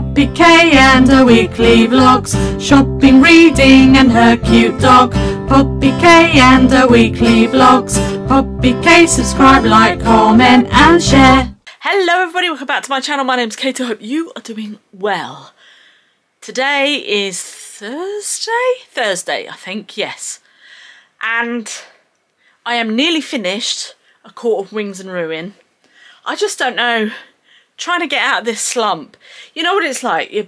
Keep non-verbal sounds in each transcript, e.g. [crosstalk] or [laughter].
Poppy K and her weekly vlogs, shopping, reading and her cute dog. Poppy K and her weekly vlogs. Poppy K, subscribe, like, comment and share. Hello everybody, welcome back to my channel. My name's Kate. I hope you are doing well. Today is Thursday? Thursday, I think, yes. And I am nearly finished A Court of Wings and Ruin. I just don't know, trying to get out of this slump. You know what it's like? You're,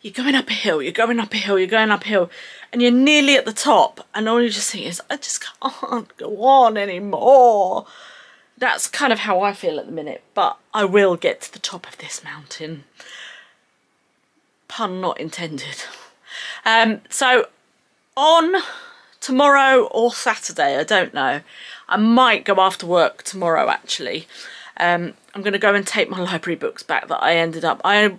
you're going up a hill, you're going up a hill, you're going up a hill, and you're nearly at the top, and all you just think is, I just can't go on anymore. That's kind of how I feel at the minute, but I will get to the top of this mountain. Pun not intended. Um, so on tomorrow or Saturday, I don't know. I might go after work tomorrow actually. Um, I'm going to go and take my library books back that I ended up. I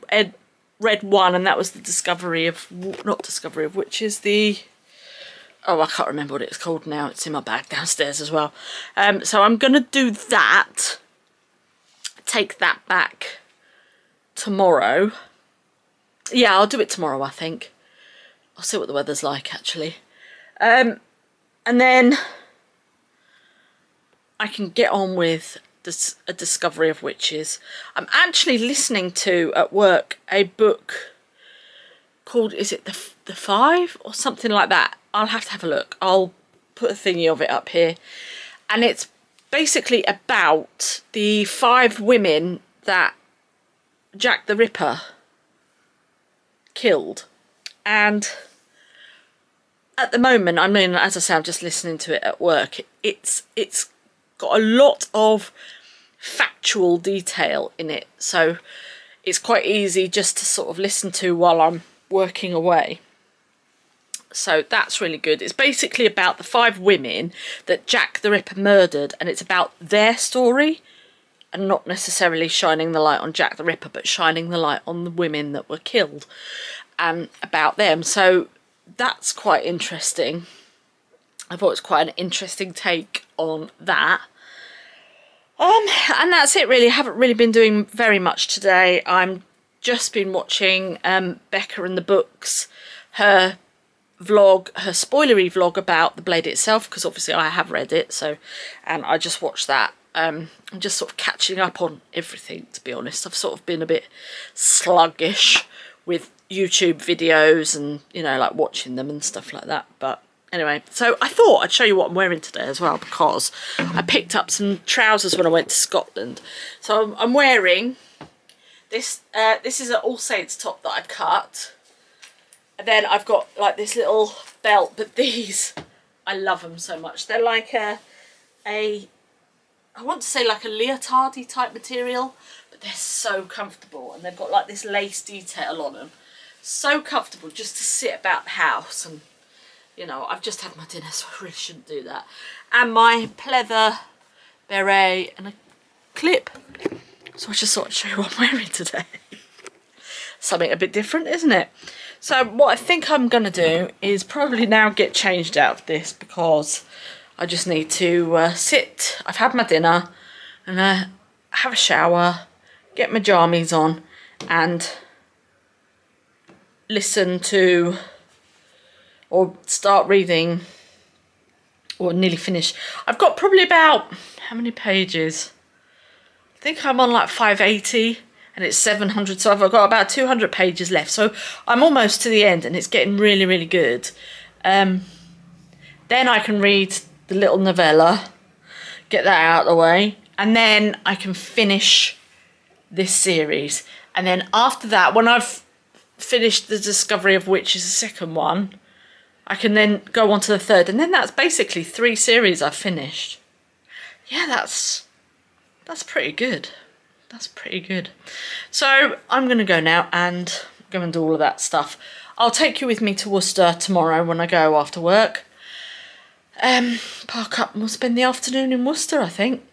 read one and that was the Discovery of, not Discovery of, which is the, oh I can't remember what it's called now. It's in my bag downstairs as well. Um, so I'm going to do that, take that back tomorrow. Yeah, I'll do it tomorrow I think. I'll see what the weather's like actually. Um, and then I can get on with a discovery of witches. I'm actually listening to at work a book called is it the the five or something like that. I'll have to have a look. I'll put a thingy of it up here, and it's basically about the five women that Jack the Ripper killed, and at the moment, I mean, as I say, I'm just listening to it at work. It's it's got a lot of factual detail in it, so it's quite easy just to sort of listen to while I'm working away. So that's really good. It's basically about the five women that Jack the Ripper murdered, and it's about their story, and not necessarily shining the light on Jack the Ripper, but shining the light on the women that were killed and about them. So that's quite interesting. I thought it was quite an interesting take on that. Um, and that's it really. I haven't really been doing very much today. I'm just been watching um, Becca and the Books, her vlog, her spoilery vlog about the blade itself, because obviously I have read it, so, and I just watched that. Um, I'm just sort of catching up on everything, to be honest. I've sort of been a bit sluggish with YouTube videos and, you know, like watching them and stuff like that. But anyway, so I thought I'd show you what I'm wearing today as well because I picked up some trousers when I went to Scotland. So I'm, I'm wearing this, uh, this is an All Saints top that I cut. And then I've got like this little belt, but [laughs] these, I love them so much. They're like a, a I want to say like a leotardy type material, but they're so comfortable and they've got like this lace detail on them so comfortable just to sit about the house and you know I've just had my dinner [laughs] so I really shouldn't do that. And my pleather beret and a clip. So I just thought I'd show you what I'm wearing today. [laughs] Something a bit different isn't it? So what I think I'm gonna do is probably now get changed out of this because I just need to uh, sit. I've had my dinner and uh, have a shower get my jammies on and listen to or start reading or nearly finish. I've got probably about, how many pages? I think I'm on like 580 and it's 700 so I've got about 200 pages left so I'm almost to the end and it's getting really really good um, then I can read the little novella get that out of the way and then I can finish this series and then after that when I've finished the discovery of which is the second one, I can then go on to the third. And then that's basically three series I've finished. Yeah, that's that's pretty good. That's pretty good. So I'm going to go now and go and do all of that stuff. I'll take you with me to Worcester tomorrow when I go after work. Um, park up and we'll spend the afternoon in Worcester, I think.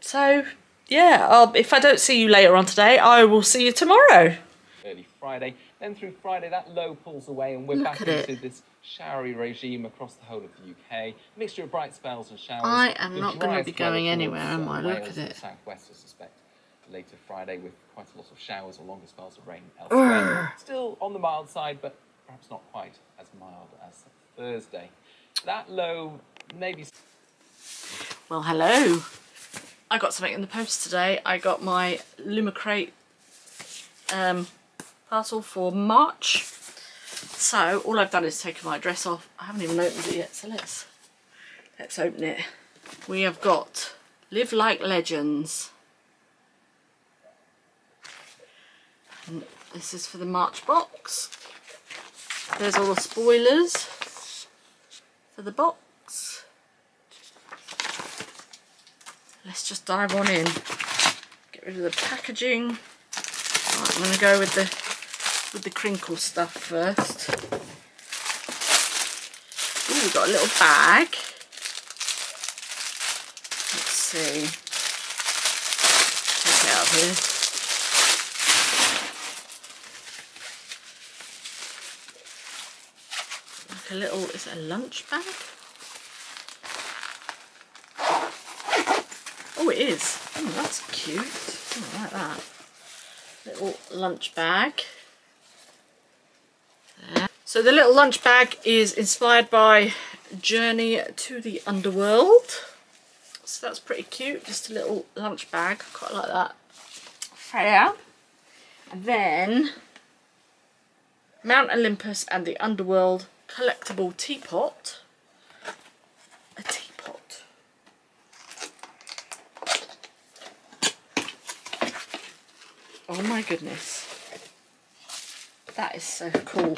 So, yeah, I'll, if I don't see you later on today, I will see you tomorrow. Early Friday. Then through Friday, that low pulls away and we're Look back into it. this showery regime across the whole of the UK. A Mixture of bright spells and showers. I am The not gonna be going anywhere, towards, am uh, I? Look at it. the southwest, I suspect. later Friday with quite a lot of showers or longer spells of rain elsewhere. Still on the mild side, but perhaps not quite as mild as Thursday. That low maybe Well, hello. I got something in the post today. I got my Illumicrate um, parcel for March. So all I've done is taken my dress off. I haven't even opened it yet, so let's let's open it. We have got Live Like Legends. And this is for the March box. There's all the spoilers for the box. Let's just dive on in. Get rid of the packaging. Right, I'm going to go with the with the crinkle stuff first. Ooh, we've got a little bag. Let's see. Take it out here. Like a little, is it a lunch bag? Oh, it is. Oh, that's cute. I like that. Little lunch bag. So the little lunch bag is inspired by Journey to the Underworld. So that's pretty cute. Just a little lunch bag. Quite like that. Fair. And then Mount Olympus and the Underworld collectible teapot. A teapot. Oh my goodness. That is so cool.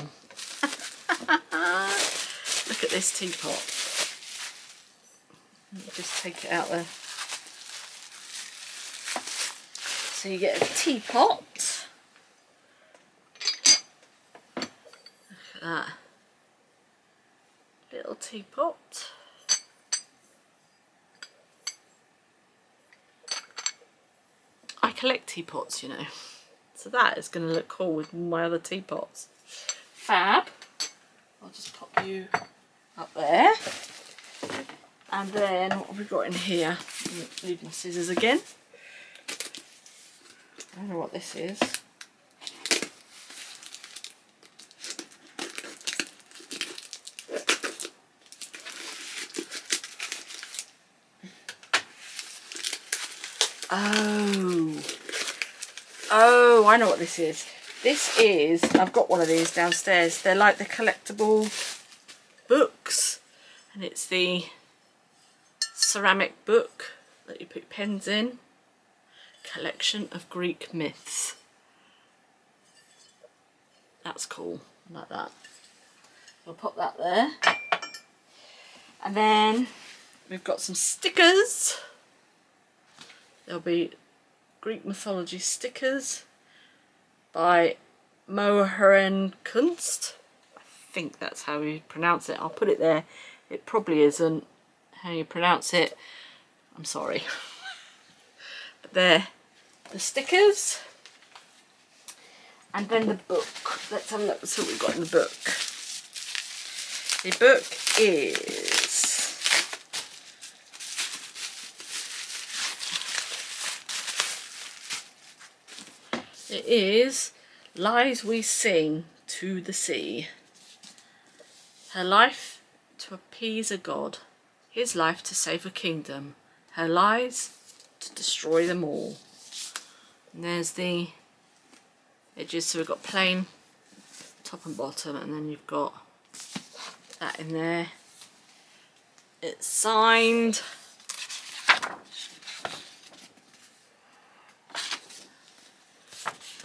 Look at this teapot. Just take it out there. So you get a teapot. Look at that. Little teapot. I collect teapots, you know. So that is going to look cool with my other teapots. Fab. I'll just pop you up there. And then what have we got in here? My scissors again. I don't know what this is. Oh. Oh, I know what this is. This is, I've got one of these downstairs. They're like the collectible books. And it's the ceramic book that you put pens in. Collection of Greek myths. That's cool. Like that. I'll pop that there. And then we've got some stickers. There'll be Greek mythology stickers by Moheren Kunst. I think that's how you pronounce it. I'll put it there. It probably isn't how you pronounce it. I'm sorry. [laughs] but they're the stickers. And then the book. Let's have a look what we've got in the book. The book is It is Lies We Sing to the Sea. Her life to appease a god, his life to save a kingdom, her lies to destroy them all. And there's the edges, so we've got plain top and bottom, and then you've got that in there. It's signed.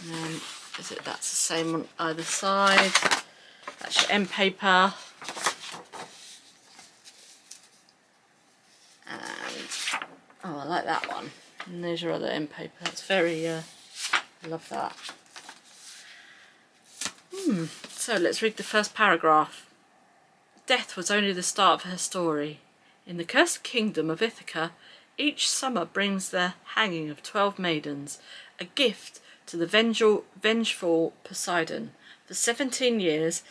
And then is it that's the same on either side. That's your end paper. And oh I like that one. And there's your other end paper. It's very uh I love that. Hmm. So let's read the first paragraph. Death was only the start of her story. In the cursed kingdom of Ithaca, each summer brings the hanging of twelve maidens, a gift to the vengeful, vengeful Poseidon. For 17 years,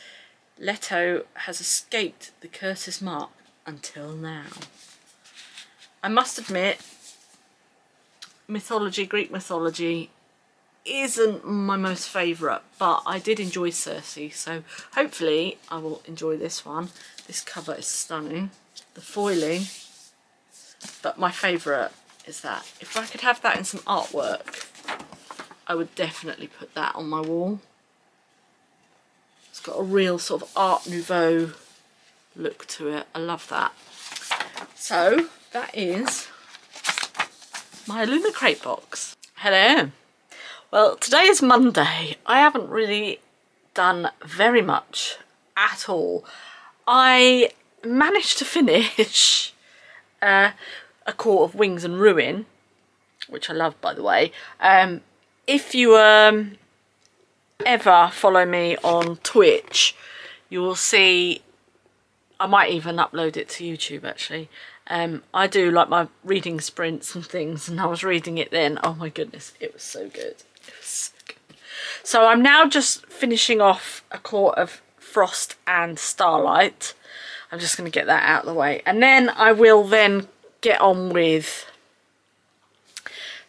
Leto has escaped the curse's mark until now. I must admit, mythology, Greek mythology, isn't my most favourite, but I did enjoy Circe, so hopefully I will enjoy this one. This cover is stunning. The foiling, but my favourite is that. If I could have that in some artwork, I would definitely put that on my wall. It's got a real sort of Art Nouveau look to it. I love that. So that is my Illumicrate box. Hello. Well, today is Monday. I haven't really done very much at all. I managed to finish uh, A Court of Wings and Ruin, which I love, by the way. Um, if you um, ever follow me on Twitch, you will see, I might even upload it to YouTube actually. Um, I do like my reading sprints and things and I was reading it then. Oh my goodness, it was so good. It was so good. So I'm now just finishing off A Court of Frost and Starlight. I'm just going to get that out of the way. And then I will then get on with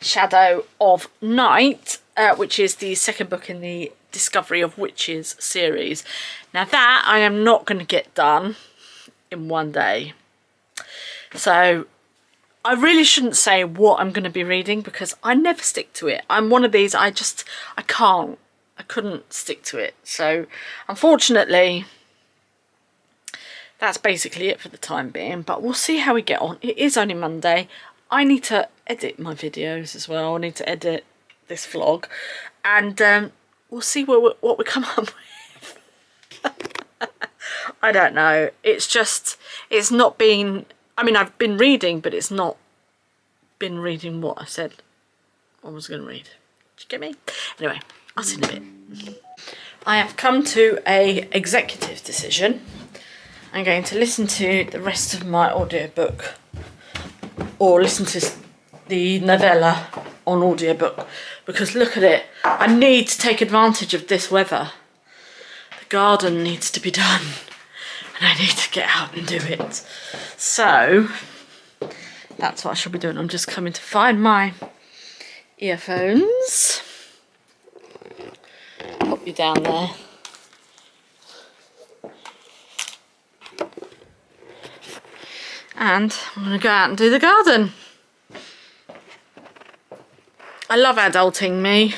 Shadow of Night, uh, which is the second book in the Discovery of Witches series. Now that I am not going to get done in one day. So I really shouldn't say what I'm going to be reading because I never stick to it. I'm one of these, I just, I can't, I couldn't stick to it. So unfortunately, that's basically it for the time being. But we'll see how we get on. It is only Monday. I need to edit my videos as well. I need to edit this vlog. And um, we'll see what we, what we come [laughs] up with. I don't know. It's just, it's not been I mean, I've been reading, but it's not been reading what I said I was going to read. Did you get me? Anyway, I'll see in a bit. I have come to a executive decision. I'm going to listen to the rest of my audiobook or listen to the novella on audiobook because look at it. I need to take advantage of this weather. The garden needs to be done and I need to get out and do it. So that's what I shall be doing. I'm just coming to find my earphones. Pop you down there. And I'm going to go out and do the garden. I love adulting me.